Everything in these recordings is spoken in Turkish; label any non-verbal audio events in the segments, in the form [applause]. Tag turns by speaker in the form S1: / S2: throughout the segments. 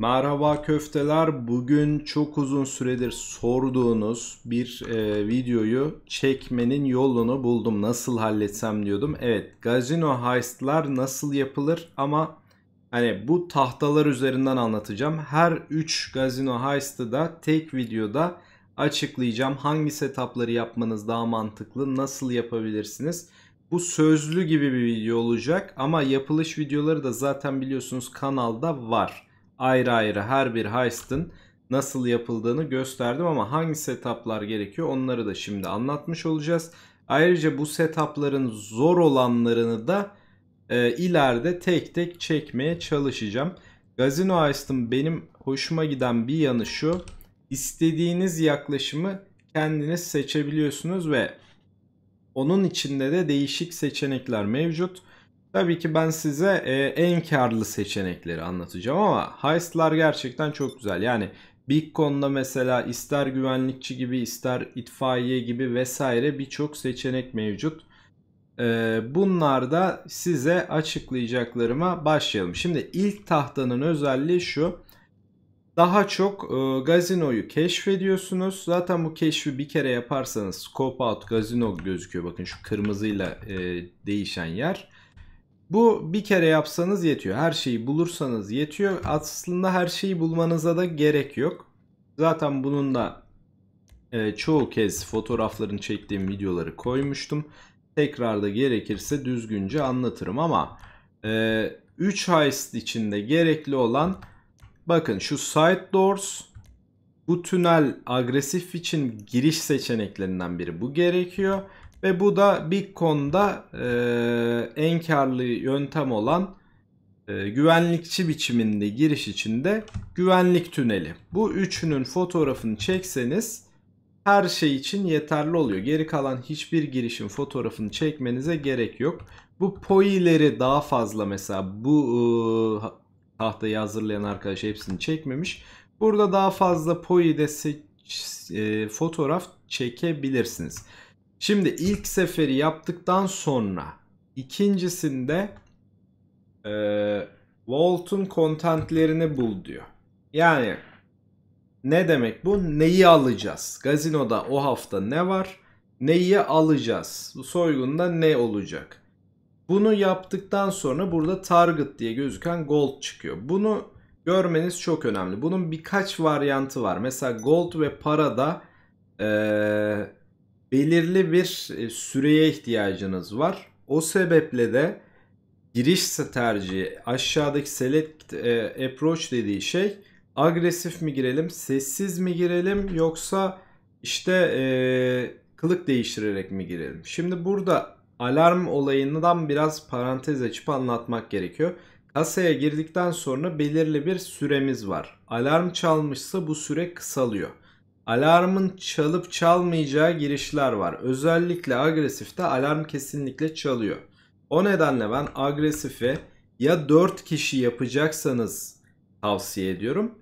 S1: Merhaba köfteler. Bugün çok uzun süredir sorduğunuz bir e, videoyu çekmenin yolunu buldum. Nasıl halletsem diyordum. Evet, gazino heist'lar nasıl yapılır ama hani bu tahtalar üzerinden anlatacağım. Her 3 gazino heist'ı da tek videoda açıklayacağım. Hangi setupları yapmanız daha mantıklı, nasıl yapabilirsiniz? Bu sözlü gibi bir video olacak ama yapılış videoları da zaten biliyorsunuz kanalda var ayrı ayrı her bir heist'ın nasıl yapıldığını gösterdim ama hangi setuplar gerekiyor onları da şimdi anlatmış olacağız. Ayrıca bu setupların zor olanlarını da e, ileride tek tek çekmeye çalışacağım. Gazino Heist'ın benim hoşuma giden bir yanı şu. İstediğiniz yaklaşımı kendiniz seçebiliyorsunuz ve onun içinde de değişik seçenekler mevcut. Tabii ki ben size e, en karlı seçenekleri anlatacağım ama heist'lar gerçekten çok güzel. Yani Bitcoin'da mesela ister güvenlikçi gibi ister itfaiye gibi vesaire birçok seçenek mevcut. E, bunlar da size açıklayacaklarıma başlayalım. Şimdi ilk tahtanın özelliği şu. Daha çok e, gazinoyu keşfediyorsunuz. Zaten bu keşfi bir kere yaparsanız scope out gazino gözüküyor. Bakın şu kırmızıyla e, değişen yer. Bu bir kere yapsanız yetiyor. Her şeyi bulursanız yetiyor. Aslında her şeyi bulmanıza da gerek yok. Zaten bunun da e, çoğu kez fotoğraflarını çektiğim videoları koymuştum. Tekrar da gerekirse düzgünce anlatırım ama 3 e, heist içinde gerekli olan bakın şu side doors bu tünel agresif için giriş seçeneklerinden biri bu gerekiyor. Ve bu da Bitcoin'da e, en karlı yöntem olan e, güvenlikçi biçiminde giriş içinde güvenlik tüneli. Bu üçünün fotoğrafını çekseniz her şey için yeterli oluyor. Geri kalan hiçbir girişin fotoğrafını çekmenize gerek yok. Bu poileri daha fazla mesela bu e, tahtayı hazırlayan arkadaş hepsini çekmemiş. Burada daha fazla poide e, fotoğraf çekebilirsiniz. Şimdi ilk seferi yaptıktan sonra ikincisinde e, Vault'un contentlerini bul diyor. Yani ne demek bu? Neyi alacağız? Gazinoda o hafta ne var? Neyi alacağız? Bu soygunda ne olacak? Bunu yaptıktan sonra burada target diye gözüken gold çıkıyor. Bunu görmeniz çok önemli. Bunun birkaç varyantı var. Mesela gold ve parada ee, belirli bir e, süreye ihtiyacınız var. O sebeple de giriş tercihi aşağıdaki select e, approach dediği şey agresif mi girelim, sessiz mi girelim yoksa işte e, kılık değiştirerek mi girelim? Şimdi burada alarm olayından biraz parantez açıp anlatmak gerekiyor. Kasaya girdikten sonra belirli bir süremiz var. Alarm çalmışsa bu süre kısalıyor alarmın çalıp çalmayacağı girişler var. Özellikle agresifte alarm kesinlikle çalıyor. O nedenle ben agresifi ya 4 kişi yapacaksanız tavsiye ediyorum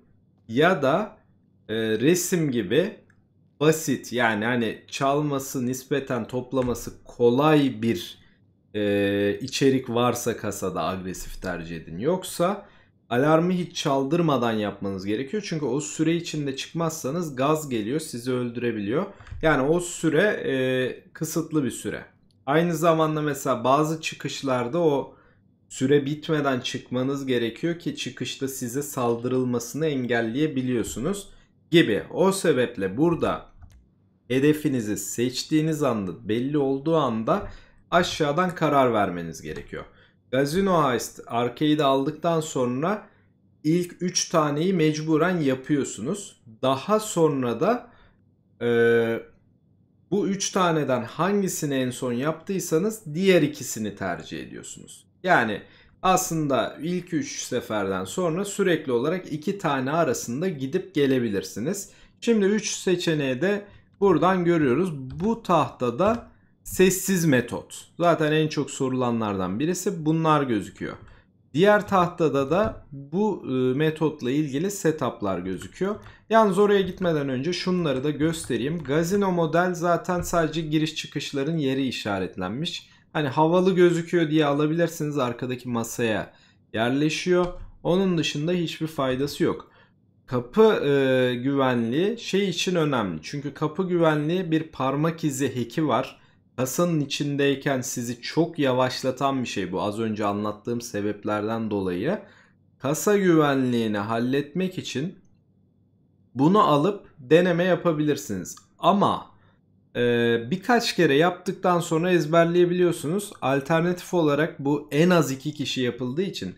S1: ya da e, resim gibi basit yani hani çalması nispeten toplaması kolay bir e, içerik varsa kasada agresif tercih edin. Yoksa alarmı hiç çaldırmadan yapmanız gerekiyor. Çünkü o süre içinde çıkmazsanız gaz geliyor sizi öldürebiliyor. Yani o süre e, kısıtlı bir süre. Aynı zamanda mesela bazı çıkışlarda o süre bitmeden çıkmanız gerekiyor ki çıkışta size saldırılmasını engelleyebiliyorsunuz gibi. O sebeple burada hedefinizi seçtiğiniz anda belli olduğu anda aşağıdan karar vermeniz gerekiyor. Gazino Heist arcade'i aldıktan sonra ilk 3 taneyi mecburen yapıyorsunuz. Daha sonra da e, bu 3 taneden hangisini en son yaptıysanız diğer ikisini tercih ediyorsunuz. Yani aslında ilk 3 seferden sonra sürekli olarak 2 tane arasında gidip gelebilirsiniz. Şimdi 3 seçeneği de buradan görüyoruz. Bu tahtada Sessiz metot. Zaten en çok sorulanlardan birisi bunlar gözüküyor. Diğer tahtada da bu e, metotla ilgili setuplar gözüküyor. Yalnız oraya gitmeden önce şunları da göstereyim. Gazino model zaten sadece giriş çıkışların yeri işaretlenmiş. Hani havalı gözüküyor diye alabilirsiniz arkadaki masaya yerleşiyor. Onun dışında hiçbir faydası yok. Kapı e, güvenliği şey için önemli. Çünkü kapı güvenliği bir parmak izi heki var. Kasanın içindeyken sizi çok yavaşlatan bir şey bu. Az önce anlattığım sebeplerden dolayı. Kasa güvenliğini halletmek için bunu alıp deneme yapabilirsiniz. Ama e, birkaç kere yaptıktan sonra ezberleyebiliyorsunuz. Alternatif olarak bu en az iki kişi yapıldığı için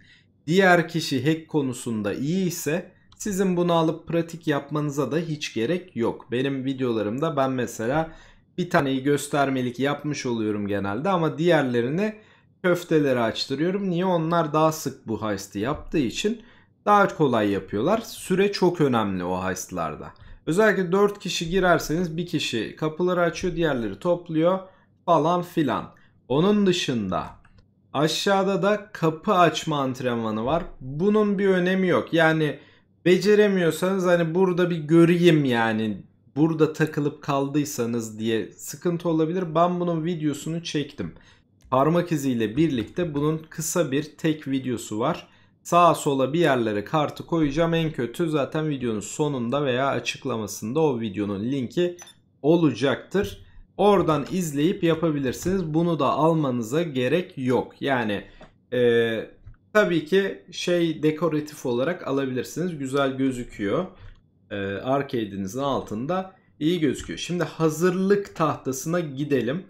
S1: diğer kişi hack konusunda iyi ise sizin bunu alıp pratik yapmanıza da hiç gerek yok. Benim videolarımda ben mesela bir taneyi göstermelik yapmış oluyorum genelde ama diğerlerini köfteleri açtırıyorum. Niye? Onlar daha sık bu heist'i yaptığı için daha kolay yapıyorlar. Süre çok önemli o heist'larda. Özellikle 4 kişi girerseniz bir kişi kapıları açıyor, diğerleri topluyor falan filan. Onun dışında aşağıda da kapı açma antrenmanı var. Bunun bir önemi yok. Yani beceremiyorsanız hani burada bir göreyim yani burada takılıp kaldıysanız diye sıkıntı olabilir. Ben bunun videosunu çektim. Parmak iziyle birlikte bunun kısa bir tek videosu var. Sağa sola bir yerlere kartı koyacağım. En kötü zaten videonun sonunda veya açıklamasında o videonun linki olacaktır. Oradan izleyip yapabilirsiniz. Bunu da almanıza gerek yok. Yani e, tabii ki şey dekoratif olarak alabilirsiniz. Güzel gözüküyor. E, arcade'inizin altında iyi gözüküyor. Şimdi hazırlık tahtasına gidelim.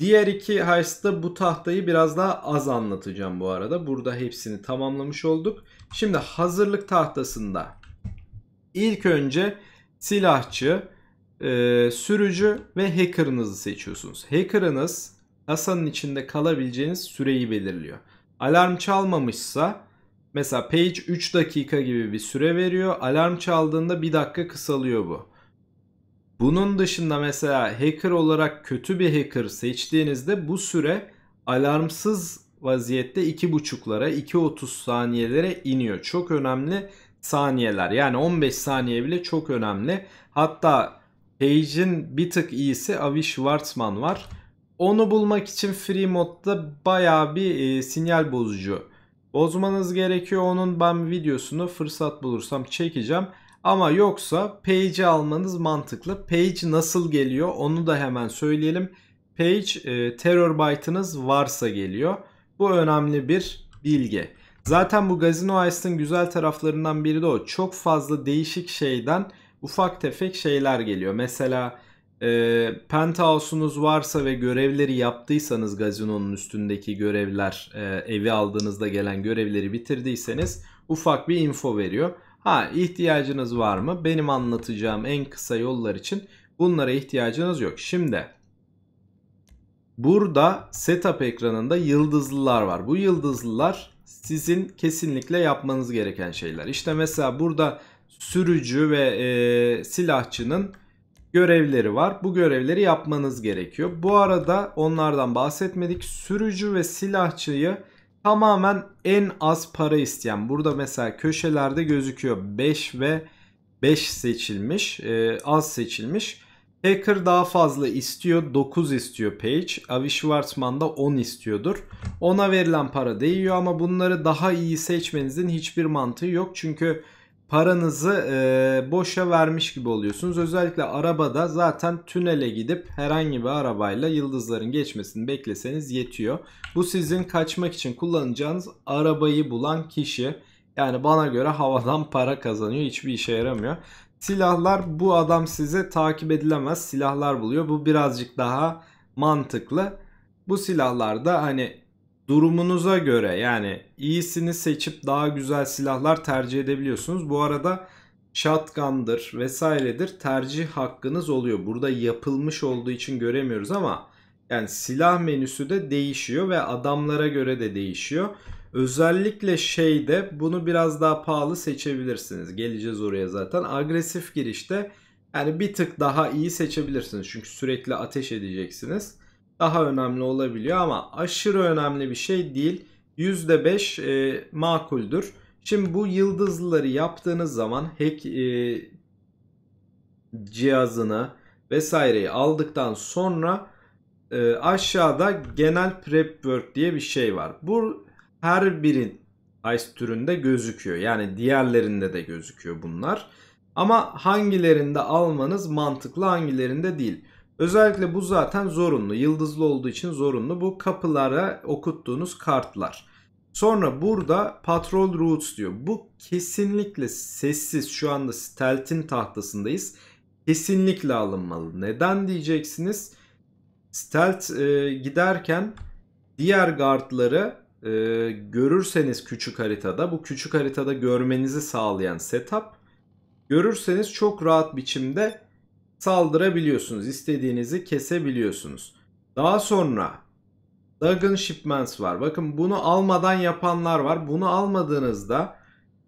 S1: Diğer iki heist'ta bu tahtayı biraz daha az anlatacağım bu arada. Burada hepsini tamamlamış olduk. Şimdi hazırlık tahtasında ilk önce silahçı, e, sürücü ve hacker'ınızı seçiyorsunuz. Hacker'ınız kasanın içinde kalabileceğiniz süreyi belirliyor. Alarm çalmamışsa mesela page 3 dakika gibi bir süre veriyor. Alarm çaldığında 1 dakika kısalıyor bu. Bunun dışında mesela hacker olarak kötü bir hacker seçtiğinizde bu süre alarmsız vaziyette 2.5'lara 2.30 saniyelere iniyor. Çok önemli saniyeler. Yani 15 saniye bile çok önemli. Hatta Page'in bir tık iyisi Avi Schwartzman var. Onu bulmak için free modda baya bir e, sinyal bozucu bozmanız gerekiyor. Onun ben videosunu fırsat bulursam çekeceğim. Ama yoksa Page'i almanız mantıklı. Page nasıl geliyor onu da hemen söyleyelim. Page e, Terabyte'ınız varsa geliyor. Bu önemli bir bilgi. Zaten bu Gazino Heist'in güzel taraflarından biri de o. Çok fazla değişik şeyden ufak tefek şeyler geliyor. Mesela e, penthouse'unuz varsa ve görevleri yaptıysanız gazinonun üstündeki görevler e, evi aldığınızda gelen görevleri bitirdiyseniz ufak bir info veriyor. Ha ihtiyacınız var mı? Benim anlatacağım en kısa yollar için bunlara ihtiyacınız yok. Şimdi burada setup ekranında yıldızlılar var. Bu yıldızlılar sizin kesinlikle yapmanız gereken şeyler. İşte mesela burada sürücü ve e, silahçının görevleri var. Bu görevleri yapmanız gerekiyor. Bu arada onlardan bahsetmedik. Sürücü ve silahçıyı tamamen en az para isteyen. Burada mesela köşelerde gözüküyor 5 ve 5 seçilmiş. E, az seçilmiş. Hacker daha fazla istiyor. 9 istiyor Page. Avi Schwartzman da 10 istiyordur. Ona verilen para değiyor ama bunları daha iyi seçmenizin hiçbir mantığı yok. Çünkü paranızı e, boşa vermiş gibi oluyorsunuz. Özellikle arabada zaten tünele gidip herhangi bir arabayla yıldızların geçmesini bekleseniz yetiyor. Bu sizin kaçmak için kullanacağınız arabayı bulan kişi. Yani bana göre havadan [laughs] para kazanıyor. Hiçbir işe yaramıyor. Silahlar bu adam size takip edilemez silahlar buluyor. Bu birazcık daha mantıklı. Bu silahlarda hani durumunuza göre yani iyisini seçip daha güzel silahlar tercih edebiliyorsunuz. Bu arada shotgun'dır vesairedir tercih hakkınız oluyor. Burada yapılmış olduğu için göremiyoruz ama yani silah menüsü de değişiyor ve adamlara göre de değişiyor. Özellikle şeyde bunu biraz daha pahalı seçebilirsiniz. Geleceğiz oraya zaten. Agresif girişte yani bir tık daha iyi seçebilirsiniz. Çünkü sürekli ateş edeceksiniz daha önemli olabiliyor ama aşırı önemli bir şey değil. %5 e, makuldür. Şimdi bu yıldızları yaptığınız zaman hack e, cihazını vesaireyi aldıktan sonra e, aşağıda genel prep work diye bir şey var. Bu her birin heist türünde gözüküyor. Yani diğerlerinde de gözüküyor bunlar. Ama hangilerinde almanız mantıklı hangilerinde değil. Özellikle bu zaten zorunlu. Yıldızlı olduğu için zorunlu. Bu kapılara okuttuğunuz kartlar. Sonra burada Patrol Routes diyor. Bu kesinlikle sessiz. Şu anda Stealth'in tahtasındayız. Kesinlikle alınmalı. Neden diyeceksiniz? Stealth e, giderken diğer guardları e, görürseniz küçük haritada bu küçük haritada görmenizi sağlayan setup görürseniz çok rahat biçimde saldırabiliyorsunuz. İstediğinizi kesebiliyorsunuz. Daha sonra Dagon Shipments var. Bakın bunu almadan yapanlar var. Bunu almadığınızda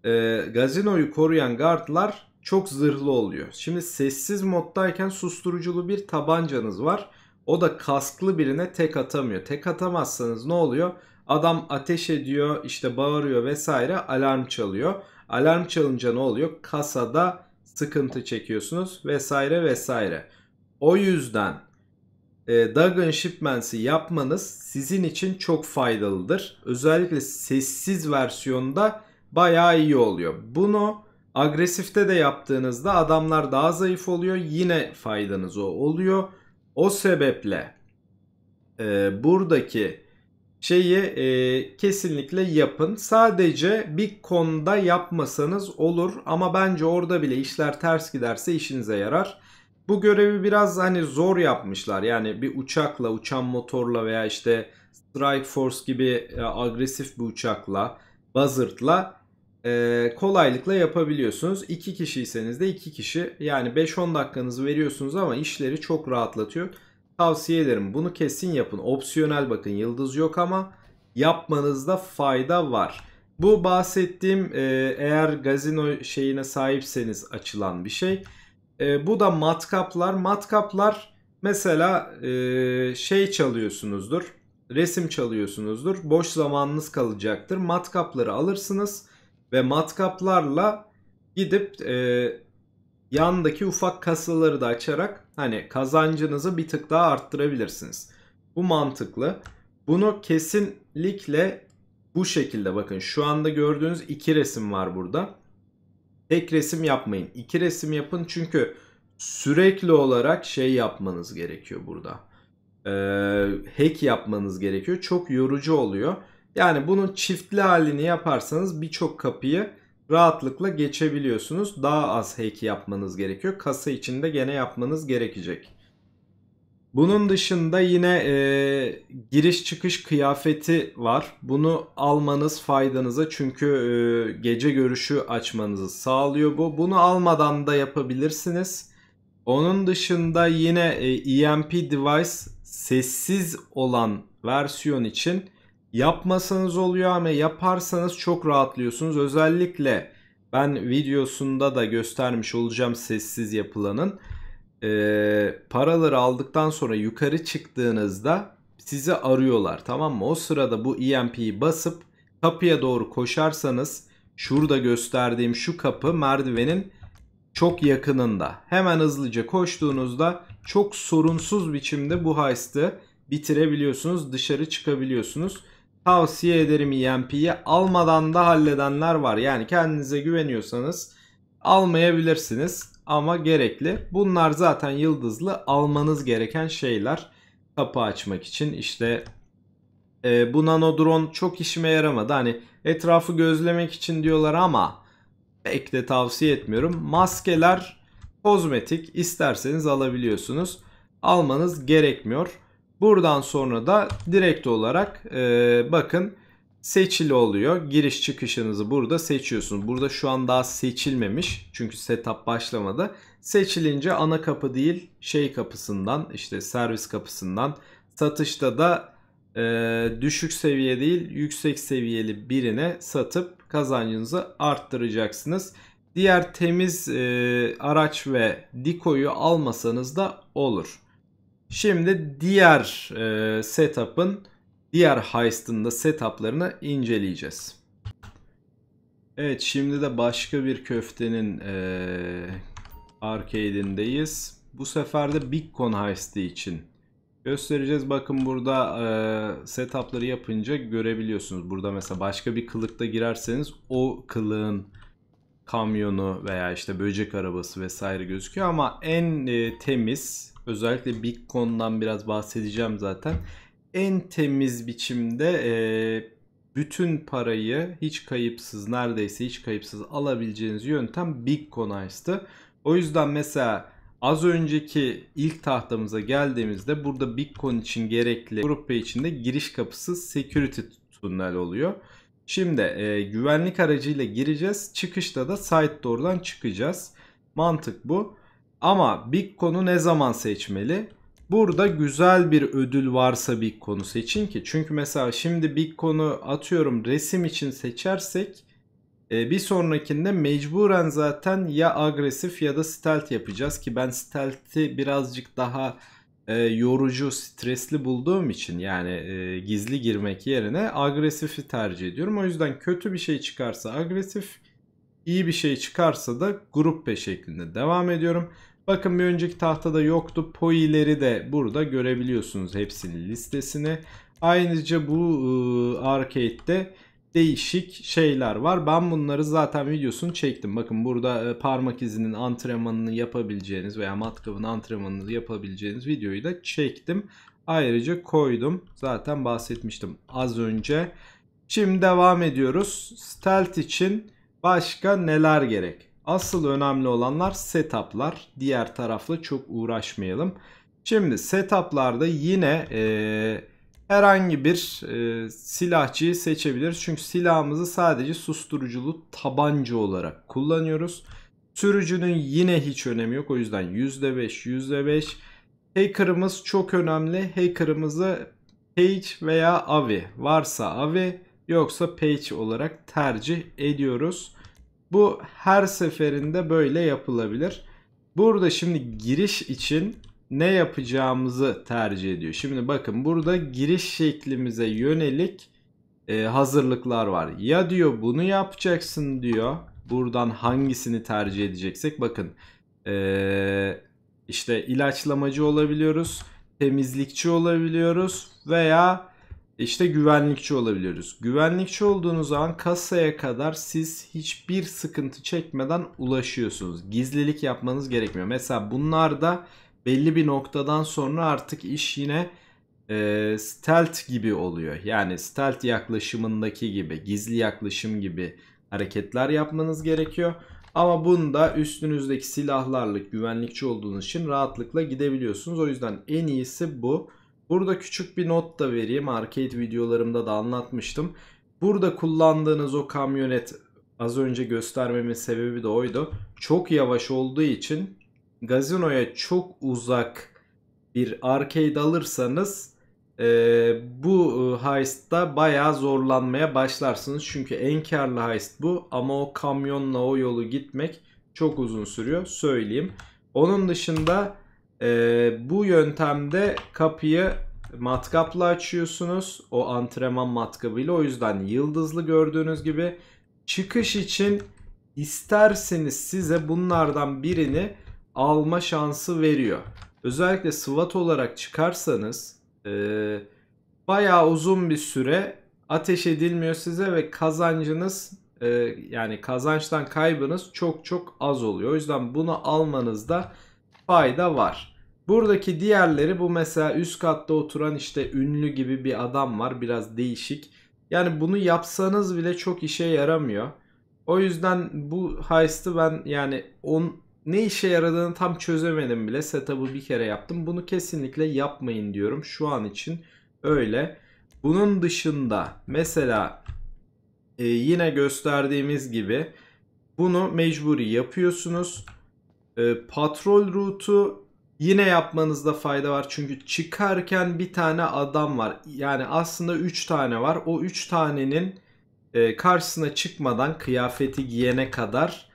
S1: e, gazinoyu koruyan guardlar çok zırhlı oluyor. Şimdi sessiz moddayken susturuculu bir tabancanız var. O da kasklı birine tek atamıyor. Tek atamazsanız ne oluyor? Adam ateş ediyor, işte bağırıyor vesaire, alarm çalıyor. Alarm çalınca ne oluyor? Kasada sıkıntı çekiyorsunuz vesaire vesaire. O yüzden e, Dagon Shipments'i yapmanız sizin için çok faydalıdır. Özellikle sessiz versiyonda bayağı iyi oluyor. Bunu agresifte de yaptığınızda adamlar daha zayıf oluyor. Yine faydanız o oluyor. O sebeple e, buradaki şeyi e, kesinlikle yapın. Sadece bir konuda yapmasanız olur ama bence orada bile işler ters giderse işinize yarar. Bu görevi biraz hani zor yapmışlar. Yani bir uçakla, uçan motorla veya işte Strike Force gibi e, agresif bir uçakla, Buzzard'la e, kolaylıkla yapabiliyorsunuz. İki kişiyseniz de iki kişi yani 5-10 dakikanızı veriyorsunuz ama işleri çok rahatlatıyor. Tavsiye ederim bunu kesin yapın. Opsiyonel bakın yıldız yok ama yapmanızda fayda var. Bu bahsettiğim e, eğer gazino şeyine sahipseniz açılan bir şey. E, bu da matkaplar. Matkaplar mesela e, şey çalıyorsunuzdur. Resim çalıyorsunuzdur. Boş zamanınız kalacaktır. Matkapları alırsınız ve matkaplarla gidip e, yandaki ufak kasaları da açarak hani kazancınızı bir tık daha arttırabilirsiniz. Bu mantıklı. Bunu kesinlikle bu şekilde bakın şu anda gördüğünüz iki resim var burada. Tek resim yapmayın. İki resim yapın çünkü sürekli olarak şey yapmanız gerekiyor burada. Ee, hack yapmanız gerekiyor. Çok yorucu oluyor. Yani bunun çiftli halini yaparsanız birçok kapıyı rahatlıkla geçebiliyorsunuz. Daha az hack yapmanız gerekiyor. Kasa içinde gene yapmanız gerekecek. Bunun dışında yine e, giriş çıkış kıyafeti var. Bunu almanız faydanıza çünkü e, gece görüşü açmanızı sağlıyor bu. Bunu almadan da yapabilirsiniz. Onun dışında yine e, EMP device sessiz olan versiyon için yapmasanız oluyor ama yaparsanız çok rahatlıyorsunuz. Özellikle ben videosunda da göstermiş olacağım sessiz yapılanın e, paraları aldıktan sonra yukarı çıktığınızda sizi arıyorlar tamam mı? O sırada bu EMP'yi basıp kapıya doğru koşarsanız şurada gösterdiğim şu kapı merdivenin çok yakınında. Hemen hızlıca koştuğunuzda çok sorunsuz biçimde bu heist'i bitirebiliyorsunuz. Dışarı çıkabiliyorsunuz. Tavsiye ederim EMP'yi almadan da halledenler var. Yani kendinize güveniyorsanız almayabilirsiniz ama gerekli. Bunlar zaten yıldızlı almanız gereken şeyler. Kapı açmak için işte e, bu nano drone çok işime yaramadı. Hani etrafı gözlemek için diyorlar ama pek de tavsiye etmiyorum. Maskeler kozmetik isterseniz alabiliyorsunuz. Almanız gerekmiyor. Buradan sonra da direkt olarak e, bakın seçili oluyor. Giriş çıkışınızı burada seçiyorsunuz. Burada şu an daha seçilmemiş. Çünkü setup başlamadı. Seçilince ana kapı değil şey kapısından işte servis kapısından satışta da e, düşük seviye değil yüksek seviyeli birine satıp kazancınızı arttıracaksınız. Diğer temiz e, araç ve dikoyu almasanız da olur. Şimdi diğer e, setup'ın diğer heist'ın da setup'larını inceleyeceğiz. Evet şimdi de başka bir köftenin e, arcade'indeyiz. Bu sefer de Bitcoin heist'i için göstereceğiz. Bakın burada e, setupları yapınca görebiliyorsunuz. Burada mesela başka bir kılıkta girerseniz o kılığın kamyonu veya işte böcek arabası vesaire gözüküyor ama en e, temiz özellikle Bitcoin'dan biraz bahsedeceğim zaten. En temiz biçimde e, bütün parayı hiç kayıpsız neredeyse hiç kayıpsız alabileceğiniz yöntem Bitcoin'istı. O yüzden mesela az önceki ilk tahtamıza geldiğimizde burada Bitcoin için gerekli grup içinde giriş kapısı security tunnel oluyor. Şimdi e, güvenlik aracıyla gireceğiz. Çıkışta da site door'dan çıkacağız. Mantık bu. Ama Bitcoin'u ne zaman seçmeli? Burada güzel bir ödül varsa Bitcoin'u seçin ki. Çünkü mesela şimdi Bitcoin'u atıyorum resim için seçersek e, bir sonrakinde mecburen zaten ya agresif ya da stealth yapacağız ki ben stealth'i birazcık daha e, yorucu, stresli bulduğum için yani e, gizli girmek yerine agresifi tercih ediyorum. O yüzden kötü bir şey çıkarsa agresif, iyi bir şey çıkarsa da grup P şeklinde devam ediyorum. Bakın bir önceki tahtada yoktu. Poi'leri de burada görebiliyorsunuz hepsinin listesini. Ayrıca bu e, arcade'de değişik şeyler var. Ben bunları zaten videosunu çektim. Bakın burada e, parmak izinin antrenmanını yapabileceğiniz veya matkabın antrenmanını yapabileceğiniz videoyu da çektim. Ayrıca koydum. Zaten bahsetmiştim az önce. Şimdi devam ediyoruz. Stealth için başka neler gerek? Asıl önemli olanlar setuplar. Diğer tarafla çok uğraşmayalım. Şimdi setuplarda yine eee herhangi bir e, silahçıyı seçebiliriz. Çünkü silahımızı sadece susturuculu tabanca olarak kullanıyoruz. Sürücünün yine hiç önemi yok. O yüzden %5 %5. Hacker'ımız çok önemli. Hacker'ımızı Page veya Avi varsa Avi yoksa Page olarak tercih ediyoruz. Bu her seferinde böyle yapılabilir. Burada şimdi giriş için ne yapacağımızı tercih ediyor. Şimdi bakın burada giriş şeklimize yönelik e, hazırlıklar var. Ya diyor bunu yapacaksın diyor. Buradan hangisini tercih edeceksek bakın e, işte ilaçlamacı olabiliyoruz, temizlikçi olabiliyoruz veya işte güvenlikçi olabiliyoruz. Güvenlikçi olduğunuz zaman kasaya kadar siz hiçbir sıkıntı çekmeden ulaşıyorsunuz. Gizlilik yapmanız gerekmiyor. Mesela bunlarda belli bir noktadan sonra artık iş yine e, stealth gibi oluyor. Yani stealth yaklaşımındaki gibi, gizli yaklaşım gibi hareketler yapmanız gerekiyor. Ama bunda üstünüzdeki silahlarla güvenlikçi olduğunuz için rahatlıkla gidebiliyorsunuz. O yüzden en iyisi bu. Burada küçük bir not da vereyim. Arcade videolarımda da anlatmıştım. Burada kullandığınız o kamyonet az önce göstermemin sebebi de oydu. Çok yavaş olduğu için gazinoya çok uzak bir arcade alırsanız e, bu e, heist'ta bayağı zorlanmaya başlarsınız. Çünkü en karlı heist bu ama o kamyonla o yolu gitmek çok uzun sürüyor söyleyeyim. Onun dışında e, bu yöntemde kapıyı matkapla açıyorsunuz. O antrenman matkabıyla o yüzden yıldızlı gördüğünüz gibi çıkış için isterseniz size bunlardan birini alma şansı veriyor. Özellikle SWAT olarak çıkarsanız e, bayağı uzun bir süre ateş edilmiyor size ve kazancınız e, yani kazançtan kaybınız çok çok az oluyor. O yüzden bunu almanızda fayda var. Buradaki diğerleri bu mesela üst katta oturan işte ünlü gibi bir adam var biraz değişik. Yani bunu yapsanız bile çok işe yaramıyor. O yüzden bu heist'i ben yani on, ne işe yaradığını tam çözemedim bile. Setup'ı bir kere yaptım. Bunu kesinlikle yapmayın diyorum. Şu an için öyle. Bunun dışında mesela e, yine gösterdiğimiz gibi bunu mecburi yapıyorsunuz. E, patrol rutu yine yapmanızda fayda var. Çünkü çıkarken bir tane adam var. Yani aslında 3 tane var. O 3 tanenin e, karşısına çıkmadan kıyafeti giyene kadar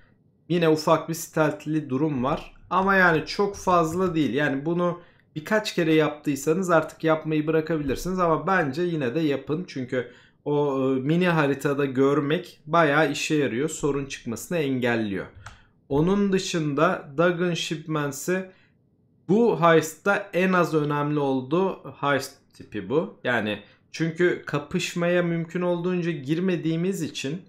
S1: Yine ufak bir stealth'li durum var. Ama yani çok fazla değil. Yani bunu birkaç kere yaptıysanız artık yapmayı bırakabilirsiniz. Ama bence yine de yapın. Çünkü o e, mini haritada görmek bayağı işe yarıyor. Sorun çıkmasını engelliyor. Onun dışında Dagon Shipments'i Bu heist'ta en az önemli olduğu heist tipi bu. Yani çünkü kapışmaya mümkün olduğunca girmediğimiz için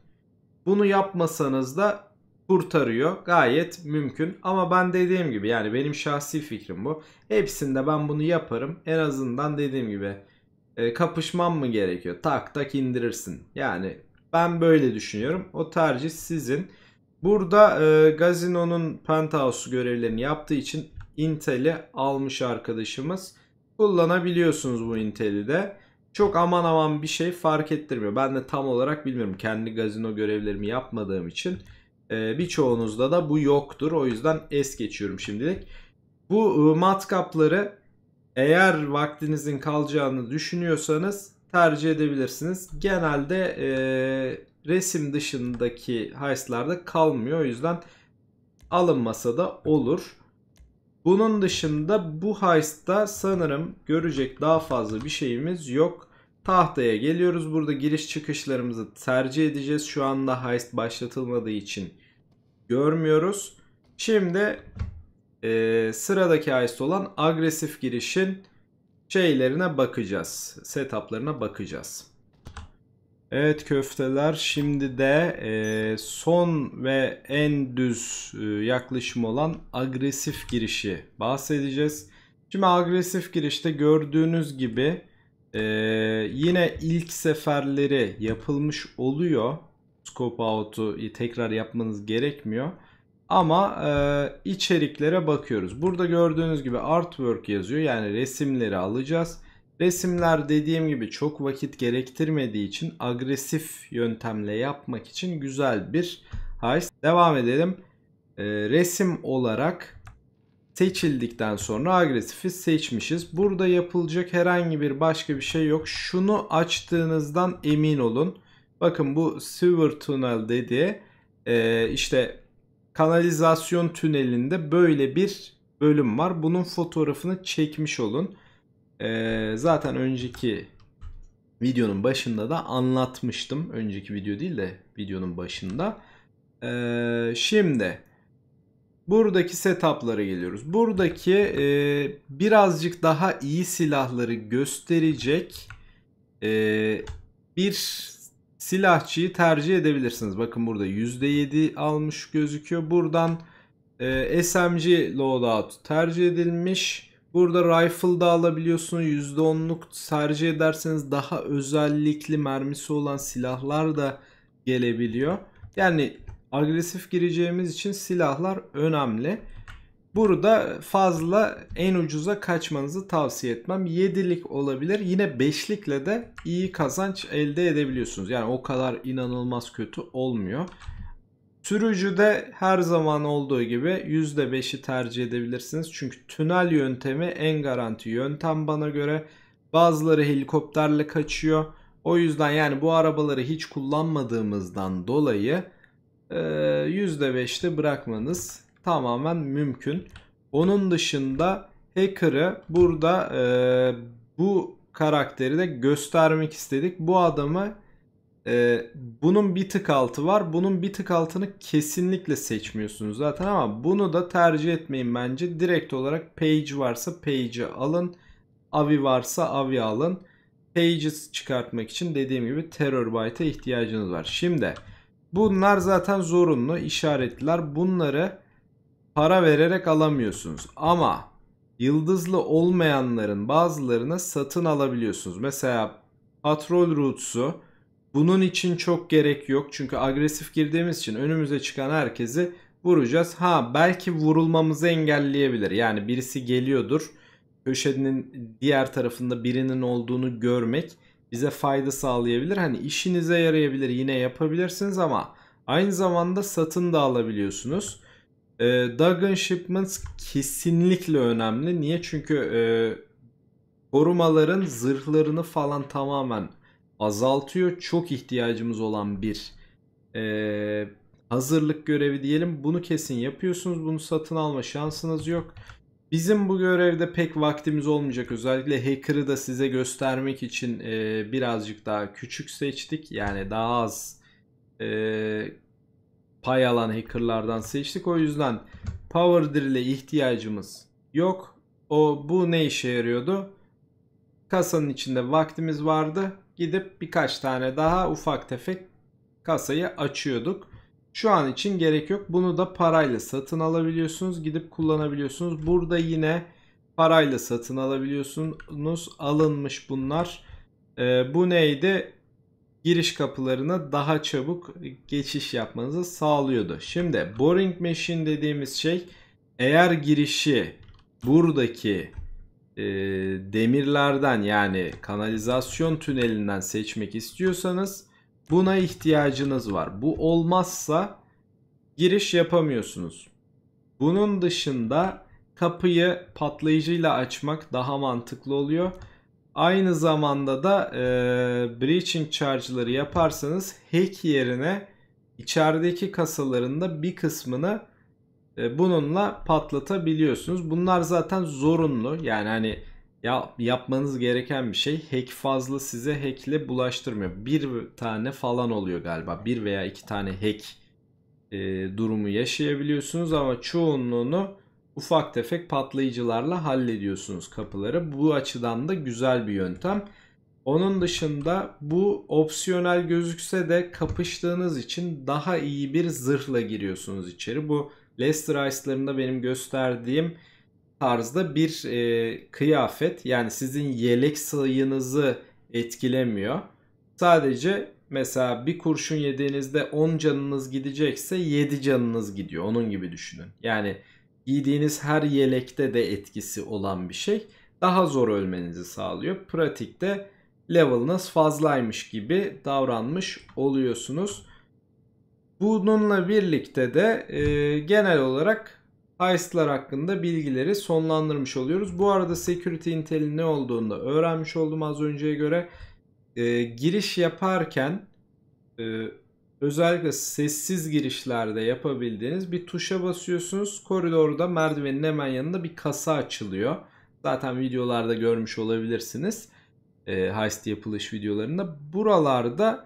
S1: bunu yapmasanız da kurtarıyor. Gayet mümkün. Ama ben dediğim gibi yani benim şahsi fikrim bu. Hepsinde ben bunu yaparım. En azından dediğim gibi e, kapışmam mı gerekiyor? Tak tak indirirsin. Yani ben böyle düşünüyorum. O tercih sizin. Burada e, Gazino'nun Penthouse görevlerini yaptığı için Intel'i almış arkadaşımız. Kullanabiliyorsunuz bu Intel'i de. Çok aman aman bir şey fark ettirmiyor. Ben de tam olarak bilmiyorum. Kendi gazino görevlerimi yapmadığım için. E, birçoğunuzda da bu yoktur. O yüzden es geçiyorum şimdilik. Bu e, matkapları eğer vaktinizin kalacağını düşünüyorsanız tercih edebilirsiniz. Genelde e, resim dışındaki heistlarda kalmıyor. O yüzden alınmasa da olur. Bunun dışında bu heist'ta sanırım görecek daha fazla bir şeyimiz yok. Tahtaya geliyoruz. Burada giriş çıkışlarımızı tercih edeceğiz. Şu anda heist başlatılmadığı için görmüyoruz. Şimdi e, sıradaki heist olan agresif girişin şeylerine bakacağız. Setuplarına bakacağız. Evet köfteler şimdi de e, son ve en düz e, yaklaşım olan agresif girişi bahsedeceğiz. Şimdi agresif girişte gördüğünüz gibi e, yine ilk seferleri yapılmış oluyor. Scope out'u tekrar yapmanız gerekmiyor. Ama içeriklere bakıyoruz. Burada gördüğünüz gibi artwork yazıyor. Yani resimleri alacağız. Resimler dediğim gibi çok vakit gerektirmediği için agresif yöntemle yapmak için güzel bir heist. Devam edelim. E, resim olarak seçildikten sonra agresifi seçmişiz. Burada yapılacak herhangi bir başka bir şey yok. Şunu açtığınızdan emin olun. Bakın bu sewer tunnel dediği e, işte kanalizasyon tünelinde böyle bir bölüm var. Bunun fotoğrafını çekmiş olun. Ee, zaten önceki videonun başında da anlatmıştım. Önceki video değil de videonun başında. Ee, şimdi buradaki setuplara geliyoruz. Buradaki e, birazcık daha iyi silahları gösterecek e, bir silahçıyı tercih edebilirsiniz. Bakın burada %7 almış gözüküyor. Buradan e, SMG loadout tercih edilmiş. Burada rifle da alabiliyorsunuz. %10'luk tercih ederseniz daha özellikli mermisi olan silahlar da gelebiliyor. Yani agresif gireceğimiz için silahlar önemli. Burada fazla en ucuza kaçmanızı tavsiye etmem. 7'lik olabilir. Yine 5'likle de iyi kazanç elde edebiliyorsunuz. Yani o kadar inanılmaz kötü olmuyor. Sürücüde her zaman olduğu gibi %5'i tercih edebilirsiniz. Çünkü tünel yöntemi en garanti yöntem bana göre. Bazıları helikopterle kaçıyor. O yüzden yani bu arabaları hiç kullanmadığımızdan dolayı %5'te bırakmanız tamamen mümkün. Onun dışında hacker'ı burada e, bu karakteri de göstermek istedik. Bu adamı e, bunun bir tık altı var. Bunun bir tık altını kesinlikle seçmiyorsunuz zaten ama bunu da tercih etmeyin bence. Direkt olarak page varsa page'i alın. Avi varsa avi alın. Page'i çıkartmak için dediğim gibi Terror Byte'a ihtiyacınız var. Şimdi bunlar zaten zorunlu işaretler. Bunları para vererek alamıyorsunuz. Ama yıldızlı olmayanların bazılarını satın alabiliyorsunuz. Mesela Patrol Roots'u bunun için çok gerek yok. Çünkü agresif girdiğimiz için önümüze çıkan herkesi vuracağız. Ha belki vurulmamızı engelleyebilir. Yani birisi geliyordur. Köşenin diğer tarafında birinin olduğunu görmek bize fayda sağlayabilir. Hani işinize yarayabilir yine yapabilirsiniz ama aynı zamanda satın da alabiliyorsunuz. E, Dagon Shipments kesinlikle önemli. Niye? Çünkü e, korumaların zırhlarını falan tamamen azaltıyor. Çok ihtiyacımız olan bir e, hazırlık görevi diyelim. Bunu kesin yapıyorsunuz. Bunu satın alma şansınız yok. Bizim bu görevde pek vaktimiz olmayacak. Özellikle hacker'ı da size göstermek için e, birazcık daha küçük seçtik. Yani daha az e, pay alan hackerlardan seçtik. O yüzden Power Drill'e ihtiyacımız yok. O bu ne işe yarıyordu? Kasanın içinde vaktimiz vardı. Gidip birkaç tane daha ufak tefek kasayı açıyorduk. Şu an için gerek yok. Bunu da parayla satın alabiliyorsunuz. Gidip kullanabiliyorsunuz. Burada yine parayla satın alabiliyorsunuz. Alınmış bunlar. Ee, bu neydi? Giriş kapılarına daha çabuk geçiş yapmanızı sağlıyordu. Şimdi boring machine dediğimiz şey eğer girişi buradaki e, demirlerden yani kanalizasyon tünelinden seçmek istiyorsanız buna ihtiyacınız var. Bu olmazsa giriş yapamıyorsunuz. Bunun dışında kapıyı patlayıcıyla açmak daha mantıklı oluyor. Aynı zamanda da e, breaching charge'ları yaparsanız hack yerine içerideki kasalarında bir kısmını bununla patlatabiliyorsunuz. Bunlar zaten zorunlu. Yani hani ya yapmanız gereken bir şey. Hack fazla size hackle bulaştırmıyor. Bir tane falan oluyor galiba. Bir veya iki tane hack e, durumu yaşayabiliyorsunuz ama çoğunluğunu ufak tefek patlayıcılarla hallediyorsunuz kapıları. Bu açıdan da güzel bir yöntem. Onun dışında bu opsiyonel gözükse de kapıştığınız için daha iyi bir zırhla giriyorsunuz içeri. Bu Leicester Ice'larında benim gösterdiğim tarzda bir e, kıyafet. Yani sizin yelek sayınızı etkilemiyor. Sadece mesela bir kurşun yediğinizde 10 canınız gidecekse 7 canınız gidiyor. Onun gibi düşünün. Yani giydiğiniz her yelekte de etkisi olan bir şey. Daha zor ölmenizi sağlıyor. Pratikte level'ınız fazlaymış gibi davranmış oluyorsunuz. Bununla birlikte de e, genel olarak heist'lar hakkında bilgileri sonlandırmış oluyoruz. Bu arada security intel'in ne olduğunu da öğrenmiş oldum az önceye göre. E, giriş yaparken e, özellikle sessiz girişlerde yapabildiğiniz bir tuşa basıyorsunuz. Koridorda merdivenin hemen yanında bir kasa açılıyor. Zaten videolarda görmüş olabilirsiniz. E, heist yapılış videolarında. Buralarda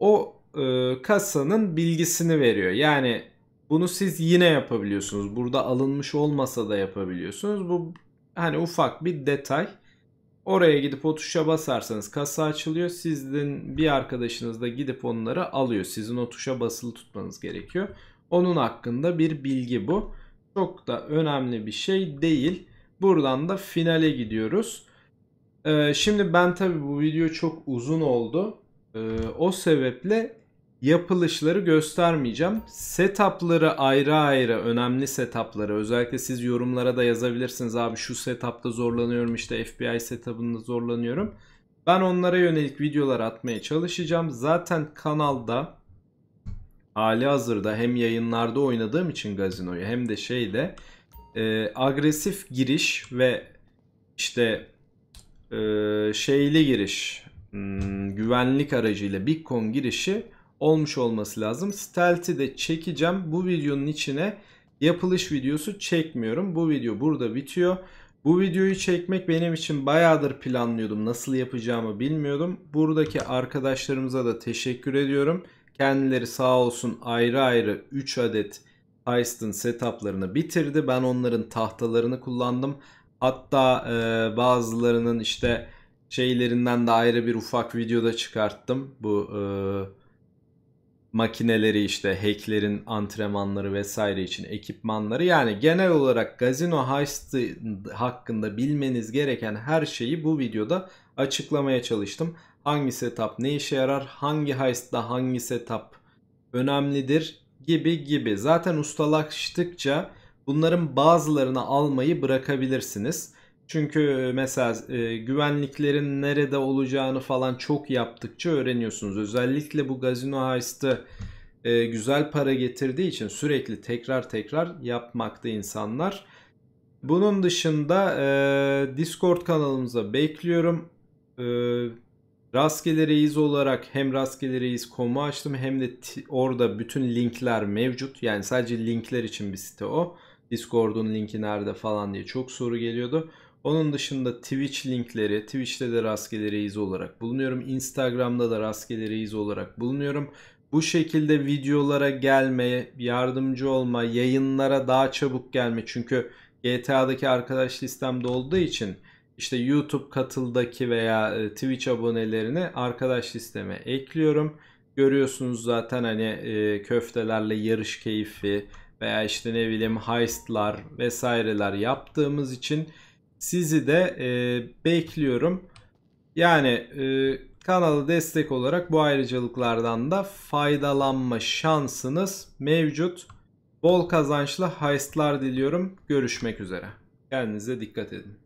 S1: o e, kasanın bilgisini veriyor. Yani bunu siz yine yapabiliyorsunuz. Burada alınmış olmasa da yapabiliyorsunuz. Bu hani ufak bir detay. Oraya gidip o tuşa basarsanız kasa açılıyor. Sizin bir arkadaşınız da gidip onları alıyor. Sizin o tuşa basılı tutmanız gerekiyor. Onun hakkında bir bilgi bu. Çok da önemli bir şey değil. Buradan da finale gidiyoruz. Ee, şimdi ben tabi bu video çok uzun oldu. Ee, o sebeple yapılışları göstermeyeceğim. Setup'ları ayrı ayrı önemli setup'ları özellikle siz yorumlara da yazabilirsiniz abi şu setup'ta zorlanıyorum işte FBI setup'ında zorlanıyorum. Ben onlara yönelik videolar atmaya çalışacağım. Zaten kanalda hali hazırda hem yayınlarda oynadığım için gazinoyu hem de şeyde e, agresif giriş ve işte e, şeyli giriş hmm, güvenlik aracıyla Bitcoin girişi olmuş olması lazım. Stealth'i de çekeceğim. Bu videonun içine yapılış videosu çekmiyorum. Bu video burada bitiyor. Bu videoyu çekmek benim için bayağıdır planlıyordum. Nasıl yapacağımı bilmiyordum. Buradaki arkadaşlarımıza da teşekkür ediyorum. Kendileri sağ olsun ayrı ayrı 3 adet Heist'ın setuplarını bitirdi. Ben onların tahtalarını kullandım. Hatta e, bazılarının işte şeylerinden de ayrı bir ufak videoda çıkarttım. Bu e, makineleri işte hacklerin antrenmanları vesaire için ekipmanları yani genel olarak Gazino Heist hakkında bilmeniz gereken her şeyi bu videoda açıklamaya çalıştım. Hangi setup ne işe yarar, hangi heist'ta hangi setup önemlidir gibi gibi. Zaten ustalaştıkça bunların bazılarını almayı bırakabilirsiniz. Çünkü mesela e, güvenliklerin nerede olacağını falan çok yaptıkça öğreniyorsunuz. Özellikle bu Gazino Heist'ı e, güzel para getirdiği için sürekli tekrar tekrar yapmakta insanlar. Bunun dışında e, Discord kanalımıza bekliyorum. E, Rastgele Reis olarak hem Rastgele Reis.com'u açtım hem de orada bütün linkler mevcut. Yani sadece linkler için bir site o. Discord'un linki nerede falan diye çok soru geliyordu. Onun dışında Twitch linkleri, Twitch'te de rastgele reis olarak bulunuyorum. Instagram'da da rastgele reis olarak bulunuyorum. Bu şekilde videolara gelmeye, yardımcı olma, yayınlara daha çabuk gelme. Çünkü GTA'daki arkadaş listemde olduğu için işte YouTube katıldaki veya e, Twitch abonelerini arkadaş listeme ekliyorum. Görüyorsunuz zaten hani e, köftelerle yarış keyfi veya işte ne bileyim heistlar vesaireler yaptığımız için sizi de e, bekliyorum. Yani e, kanala destek olarak bu ayrıcalıklardan da faydalanma şansınız mevcut. Bol kazançlı heistlar diliyorum. Görüşmek üzere. Kendinize dikkat edin.